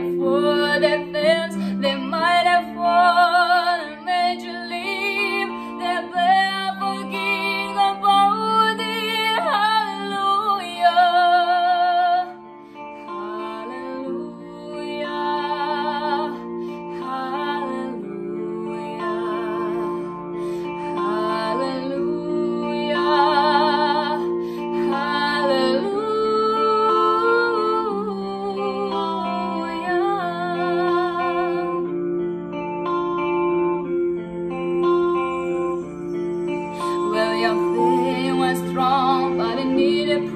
for your faith was strong, but it needed